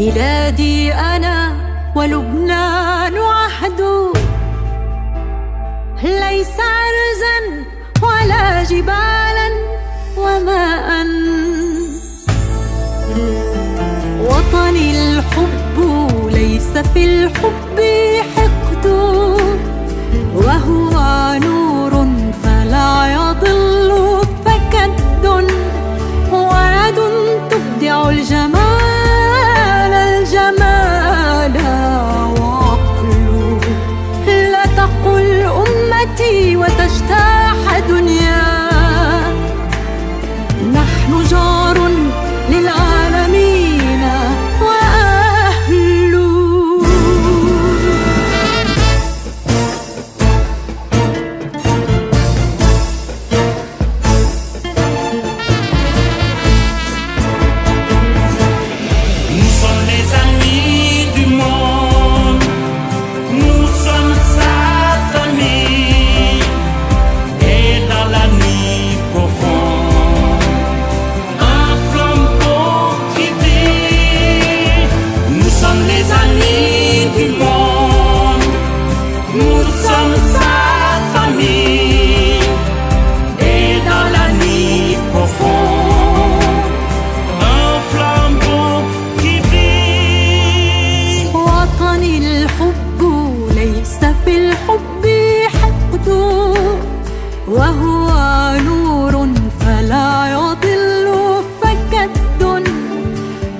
بلادي أنا ولبنان عهد. ليس عرزا ولا جبالا وماء. وطني الحب ليس في الحب. حبي حقد وهو نور فلا يضل فكد.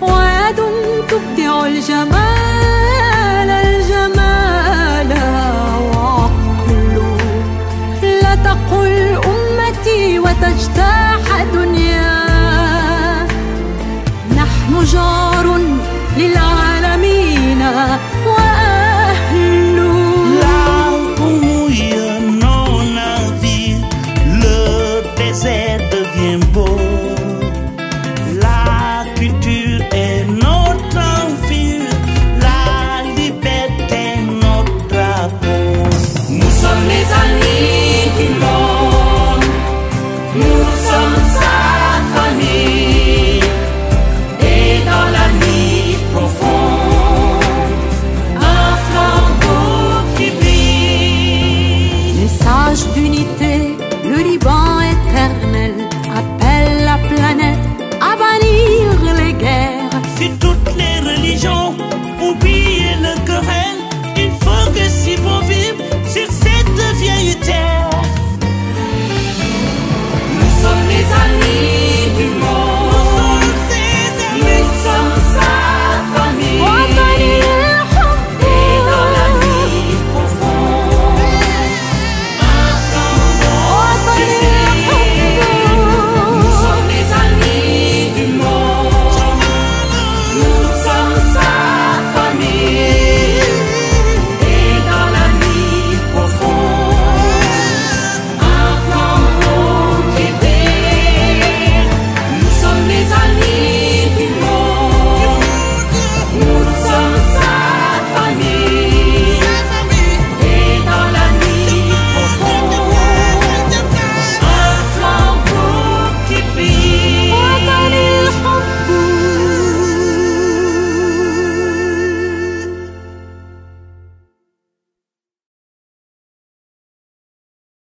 ويد تبدع الجمال الجمال وعقل لا تقل أمتي وتجتاح دنيا نحن جار